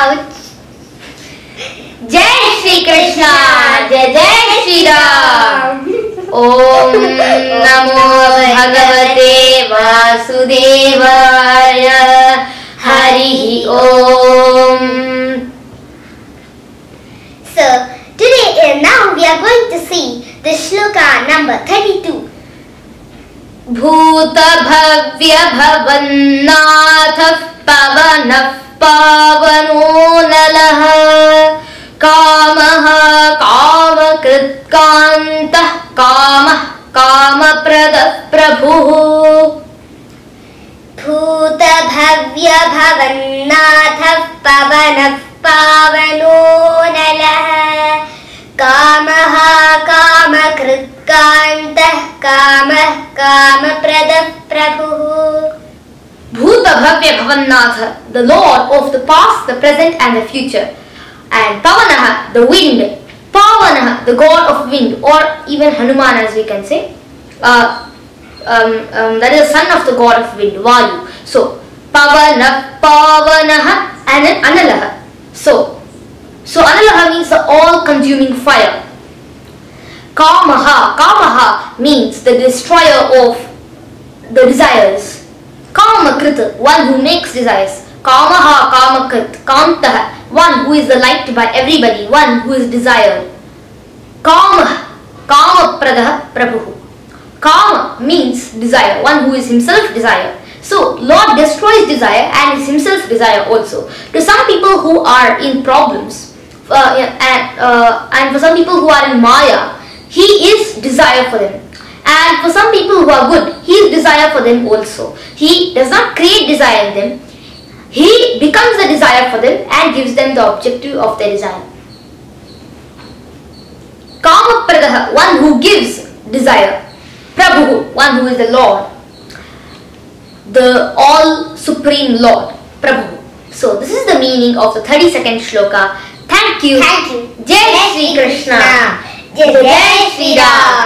Ouch. जय श्री कृष्ण जय जय श्री राम ओम नमो भगवते वासुदेवाय हरि ओम So, today and now we are going to see the shloka number 32. भूतभव्यभवन्नाथः पवनः पावनो नलः कामः कामकृत्कान्तः कामः कामप्रदः प्रभुः भूतभव्यभवन्नाथः पवनः पावनो नलः कामः कामकृत्कान्तः कामः कामप्रदः प्रभुः Bhuta Bhavanath, the Lord of the past, the present and the future. And Pavanaha, the wind. Pavanaha, the god of wind or even Hanuman as we can say. Uh, um, um, that is the son of the god of wind, Vayu. So, Pavana, Pavanaha and then Analaha. So, so Analaha means the all-consuming fire. Kamaha, Kamaha means the destroyer of the desires. Kamakrit, one who makes desires. Kamaha, Kamakrit, Kamtaha, one who is liked by everybody, one who is desired. Kama, Kama Pradaha Prabhu. Kama means desire, one who is himself desire. So, Lord destroys desire and is himself desire also. To some people who are in problems, uh, and, uh, and for some people who are in Maya, he is desire for them. And for some people who are good, he is desire for them also. He does not create desire in them. He becomes the desire for them and gives them the objective of their desire. Kama Pradaha, one who gives desire. Prabhu, one who is the Lord. The all supreme Lord. Prabhu. So this is the meaning of the 32nd shloka. Thank you. Thank you. Jai Shri Krishna. Jai Jai Shri Ram.